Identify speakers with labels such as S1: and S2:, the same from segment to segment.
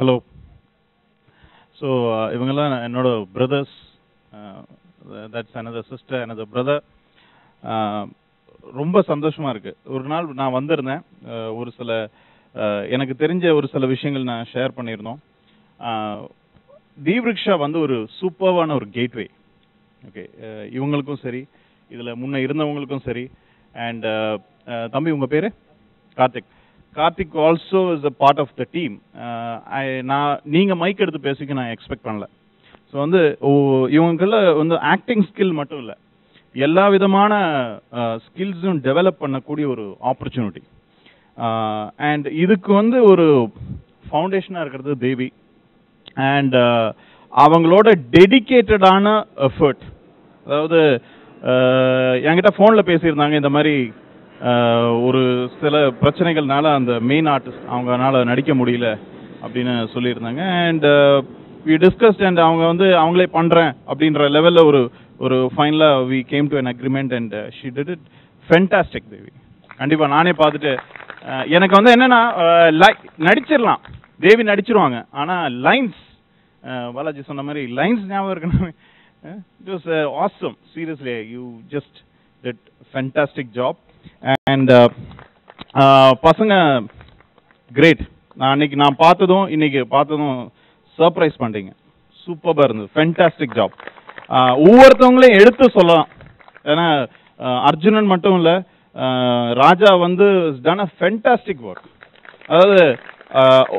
S1: Hello so uh, இவங்கெல்லாம் என்னோட brothers that's எனது சிஸ்டர் எனது பிரதர் ரொம்ப சந்தோஷமாக இருக்குது ஒரு நாள் நான் வந்திருந்தேன். Uh, ஒரு சில uh, எனக்கு தெரிஞ்ச ஒரு சில விஷயங்கள் நான் ஷேர் பண்ணியிருந்தோம். தீவ்ரிக்ஷா வந்து ஒரு சூப்பர்வான ஒரு கேட்வே ஓகே இவங்களுக்கும் சரி இதில் முன்னே இருந்தவங்களுக்கும் சரி. அண்ட் தம்பி உங்கள் பேர்? Karthik. Karthik also is a part of the team நான் நீங்க மைக் எடுத்து பேசிக்க நான் எக்ஸ்பெக்ட் பண்ணல. ஸோ வந்து இவங்கள வந்து ஆக்டிங் ஸ்கில் மட்டும் இல்லை. எல்லா விதமான ஸ்கில்ஸும் டெவலப் பண்ணக்கூடிய ஒரு ஆப்பர்ச்சுனிட்டி அண்ட் இதுக்கு வந்து ஒரு ஃபவுண்டேஷனாக இருக்கிறது தேவி. அண்ட் அவங்களோட டெடிகேட்டடான எஃபர்ட் அதாவது என்கிட்ட ஃபோனில் பேசியிருந்தாங்க இந்த மாதிரி ஒரு சில பிரச்சனைகள்னால அந்த மெயின் ஆர்டிஸ்ட் அவங்கனால நடிக்க முடியல அப்படின்னு சொல்லியிருந்தாங்க. அண்ட் வி டிஸ்கஸ்ட் அண்ட் அவங்க வந்து அவங்களே பண்ணுறேன் அப்படின்ற லெவலில் ஒரு ஒரு ஃபைனலாக we came to an agreement and she did it fantastic Devi கண்டிப்பாக நானே பார்த்துட்டு எனக்கு வந்து என்னென்னா லை நடிச்சிடலாம். தேவி நடிச்சிருவாங்க. ஆனால் லைன்ஸ் பாலாஜி சொன்ன மாதிரி லைன்ஸ் ஞாபகம் இருக்கணும் it was awesome seriously you just did fantastic job and uh, uh, பசங்க கிரேட் நான் அன்னைக்கு நான் பார்த்ததும் இன்னைக்கு பார்த்ததும் சர்ப்ரைஸ் பண்ணிட்டீங்க. சூப்பராக இருந்தது. ஃபென்டாஸ்டிக் ஜாப் ஒவ்வொருத்தவங்களையும் எடுத்து சொல்லலாம். ஏன்னா அர்ஜுனன் மட்டும் இல்லை ராஜா வந்து டன் அ ஃபென்டாஸ்டிக் ஒர்க் அதாவது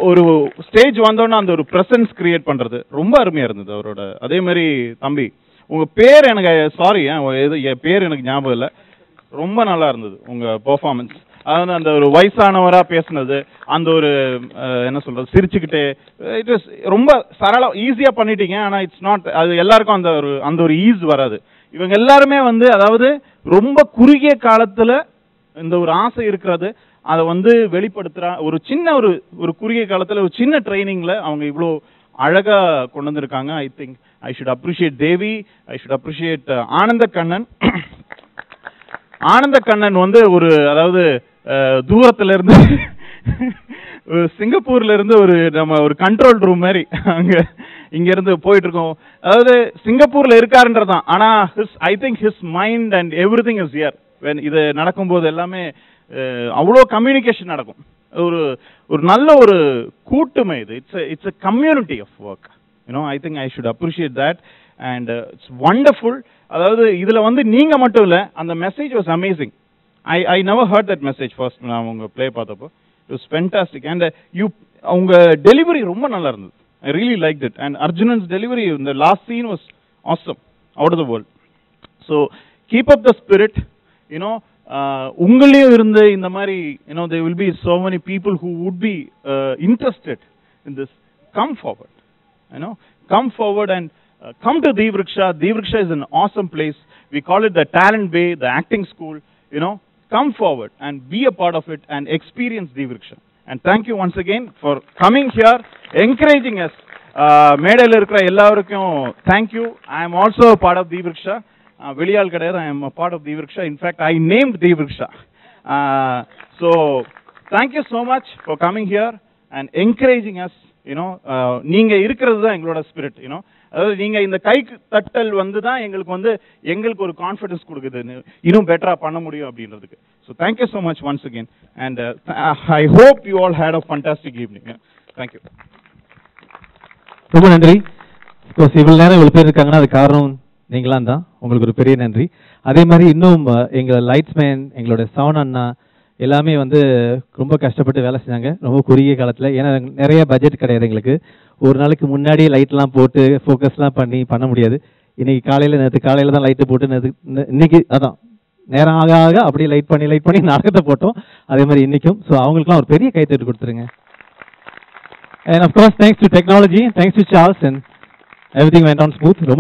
S1: ஒரு ஸ்டேஜ் வந்தோன்னே அந்த ஒரு ப்ரெசன்ஸ் கிரியேட் பண்றது ரொம்ப அருமையா இருந்தது அவரோட. அதே மாதிரி தம்பி உங்க பேர் எனக்கு சாரி எது என் பேர் எனக்கு ஞாபகம் இல்லை. ரொம்ப நல்லா இருந்தது உங்க பெர்ஃபார்மன்ஸ் அதாவது அந்த ஒரு வயசானவரா பேசுனது அந்த ஒரு என்ன சொல்றது சிரிச்சுக்கிட்டே இட் வாஸ் ரொம்ப சரளம் ஈஸியா பண்ணிட்டீங்க. ஆனா இட்ஸ் நாட் அது எல்லாருக்கும் அந்த ஒரு அந்த ஒரு ஈஸ் வராது. இவங்க எல்லாருமே வந்து அதாவது ரொம்ப குறுகிய காலத்துல இந்த ஒரு ஆசை இருக்கிறது அதை வந்து வெளிப்படுத்துறா ஒரு சின்ன ஒரு ஒரு குறுகிய காலத்துல ஒரு சின்ன ட்ரைனிங்ல அவங்க இவ்வளோ அழகா கொண்டு வந்திருக்காங்க. I think I should appreciate Devi I should appreciate Anandha Kannan. Anandha Kannan வந்து ஒரு அதாவது தூரத்துல இருந்து ஒரு சிங்கப்பூர்ல இருந்து ஒரு நம்ம ஒரு கண்ட்ரோல் ரூம் மாதிரி அங்க இங்க இருந்து போயிட்டு இருக்கோம் அதாவது சிங்கப்பூர்ல இருக்காருன்றதான் ஆனா his I think his mind and everything is here when இது நடக்கும்போது எல்லாமே அவ்வளோ கம்யூனிகேஷன் நடக்கும். ஒரு ஒரு நல்ல ஒரு கூட்டுமை இது. It's it's a community of work you know I think I should appreciate that and it's wonderful அதாவது இதில் வந்து நீங்கள் மட்டும் இல்லை அந்த message was amazing I I never heard that message first நான் உங்கள் ப்ளே பார்த்தப்போ. It was fantastic and you அவங்க டெலிவரி ரொம்ப நல்லா இருந்தது. I really like it and Arjunan's delivery இந்த last scene was awesome out of the world so keep up the spirit you know உங்களையும் இருந்து இந்த மாதிரி you know they will be so many people who would be interested in this come forward you know come forward and uh, come to Devriksha. Devriksha is an awesome place. We call it the talent bay, the acting school. You know, come forward and be a part of it and experience Devriksha. And thank you once again for coming here, encouraging us. Uh, மேடையில் இருக்கிற எல்லாருக்கும் thank you I am also part of தீவிரிக்ஷா வெளியால் கிடையாது I am part of தீவிரிக்ஷா in fact I named தீவிரிக்ஷா so thank you so much for coming here and encouraging us you know நீங்க இருக்கிறது தான் எங்களோட spirit you know அதாவது நீங்க இந்த கை தட்டல் வந்து தான் எங்களுக்கு வந்து எங்களுக்கு ஒரு கான்ஃபிடன்ஸ் கொடுக்குது. இன்னும் பெட்டரா பண்ண முடியும் அப்படின்றதுக்கு. So thank you so much once again and I hope you all had a fantastic evening thank you
S2: ரொம்ப நன்றி. கோர்ஸ் இவ்வளவு நேரம் இவ்வளவு பேர் இருக்காங்கன்னா அது காரணம் நீங்களாம் தான். உங்களுக்கு ஒரு பெரிய நன்றி. அதே மாதிரி இன்னும் uh, எங்களோட லைட்ஸ்மேன் எங்களோட சவுண்ட் அண்ணா எல்லாமே வந்து ரொம்ப கஷ்டப்பட்டு வேலை செஞ்சாங்க. ரொம்ப குறுகிய காலத்தில். ஏன்னா நிறைய பட்ஜெட் கிடையாது எங்களுக்கு. ஒரு நாளைக்கு முன்னாடியே லைட்லாம் போட்டு ஃபோக்கஸ்லாம் பண்ணி பண்ண முடியாது. இன்றைக்கி காலையில் நேற்று காலையில் தான் லைட்டு போட்டு நேற்று இன்னைக்கு அதான். நேரம் ஆக ஆக அப்படியே லைட் பண்ணி லைட் பண்ணி நாடகத்தை போட்டோம். அதே மாதிரி இன்றைக்கும் ஸோ அவங்களுக்குலாம் ஒரு பெரிய கைத்தட்டு கொடுத்துருங்க. And of course thanks to technology thanks to sirs and everything went on ரொம்ப